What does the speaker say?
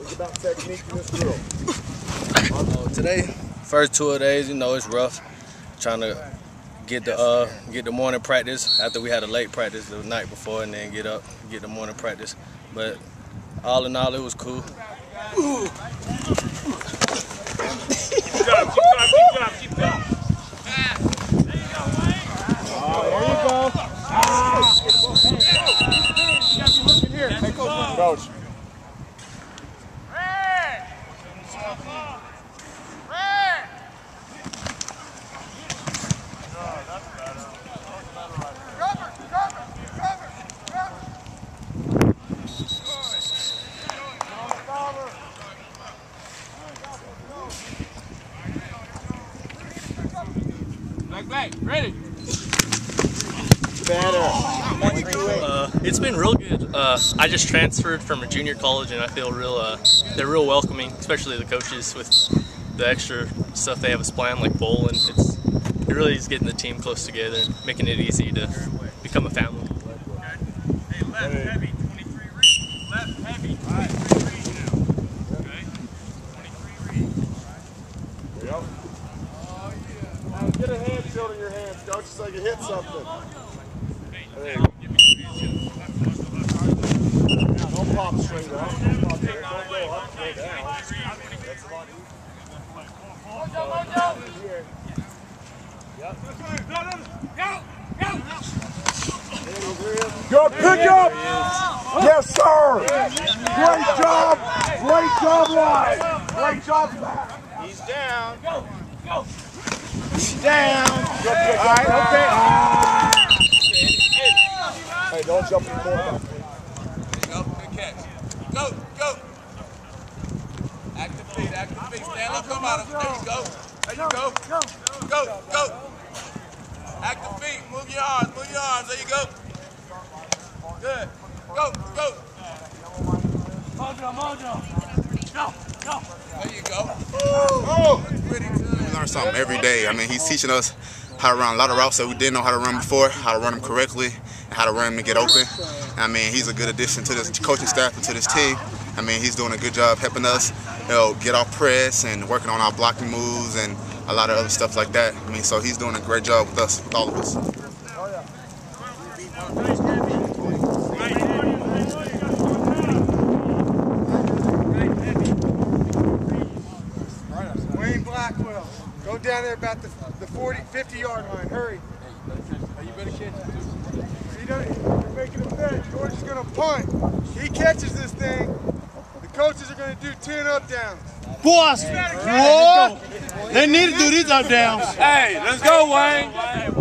Think about technique in this drill. Today, first two days, you know, it's rough. Trying to get the uh, get the morning practice after we had a late practice the night before, and then get up, get the morning practice. But all in all, it was cool. Keep going, keep going, keep going, keep going. There you go. Ah. Coach. Black, black, ready. Uh, it's been real good. Uh, I just transferred from a junior college, and I feel real. Uh, they're real welcoming, especially the coaches with the extra stuff they have us plan, like bowling. It's it really is getting the team close together, and making it easy to become a family. Hey, left heavy, 23 read. Left heavy, 23 read now. Okay? 23 read. There you go. Now get a hand shield in your hands, coach, so you hit something. There you go. Now, don't pop straight up. Don't pop straight. Don't go up, go down. That's a lot easier. Here. Good pickup! Yes, sir! Great job! Great job, Ryan! Great job, Matt! He's down. Go, go. Down! Good pick. All right, okay. Ah. Hey, don't jump in the corner. Go, good catch. Go, go. Active feet, active feet. Stand up, come out. There you go. There you go. Go, go. Active feet. Move your arms, move your arms. There you go. Good. Go, go. Mojo, mojo. Go, go. There you go. Oh! Pretty good. We learn something every day. I mean, he's teaching us how to run a lot of routes that we didn't know how to run before, how to run them correctly, and how to run them to get open. I mean, he's a good addition to this coaching staff and to this team. I mean, he's doing a good job helping us, you know, get off press and working on our blocking moves and a lot of other stuff like that. I mean, so he's doing a great job with us, with all of us. Oh, Wayne Blackwell. Go down there about the, the 40, 50 yard line. Hurry. Hey, You better catch it too. See, don't, you're making a bet. George is going to punt. He catches this thing. The coaches are going to do 10 up downs. Boss, what? They need to do these up downs. Hey, let's go, Wayne.